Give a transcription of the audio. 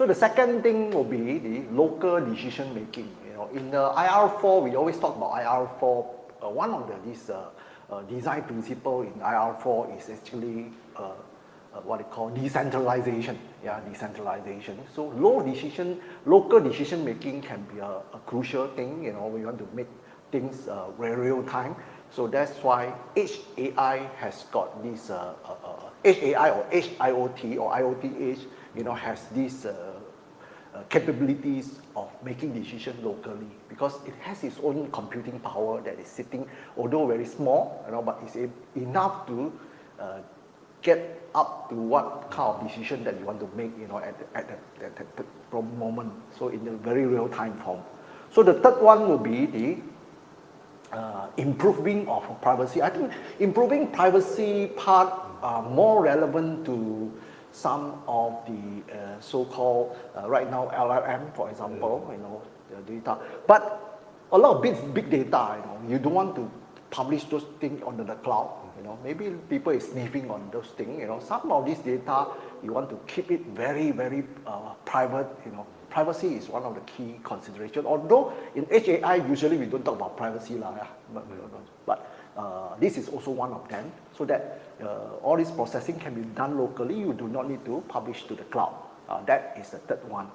So the second thing will be the local decision making. You know, in the IR4, we always talk about IR4. Uh, one of the this uh, uh, design principle in IR4 is actually uh, uh, what they call decentralization. Yeah, decentralization. So low decision, local decision making can be a, a crucial thing. You know, we want to make things uh, real time. So that's why Edge AI has got this Edge AI or Edge IoT or IoT Edge, you know, has these uh, uh, capabilities of making decisions locally because it has its own computing power that is sitting, although very small, you know, but it's enough to uh, get up to what kind of decision that you want to make, you know, at, at, the, at the moment. So in a very real time form. So the third one will be the uh, improving of privacy. I think improving privacy part are more relevant to some of the uh, so-called uh, right now LLM, for example, you know, the data. But a lot of big big data, you know, you don't want to publish those things on the cloud. You know, maybe people is sniffing on those things. You know, some of this data you want to keep it very very uh, private. You know, privacy is one of the key consideration. Although in Edge AI usually we don't talk about privacy lah, yeah, but, but uh, this is also one of them, so that uh, all this processing can be done locally. You do not need to publish to the cloud. Uh, that is the third one.